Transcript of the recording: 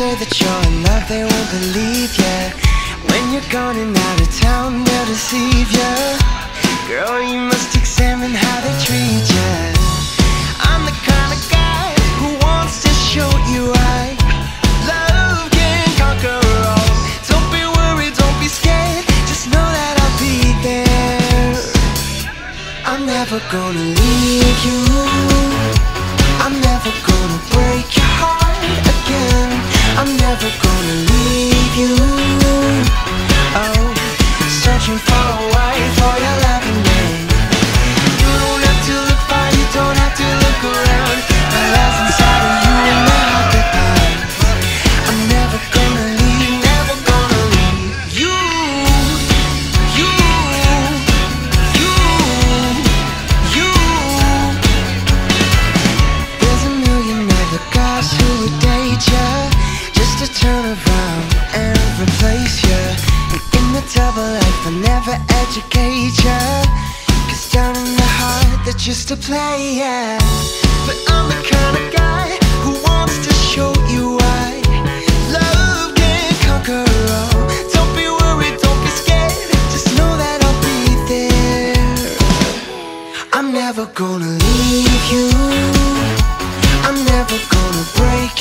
say that you're in love, they won't believe ya. When you're gone and out of town, they'll deceive ya. Girl, you must examine how they treat ya. I'm the kind of guy who wants to show you right. Love can conquer all. Don't be worried, don't be scared. Just know that I'll be there. I'm never gonna leave you. Turn around and replace you And in the double life they'll never educate ya. Cause down in the heart they're just a player But I'm the kind of guy who wants to show you why. Love can conquer all. Don't be worried, don't be scared. Just know that I'll be there. I'm never gonna leave you. I'm never gonna break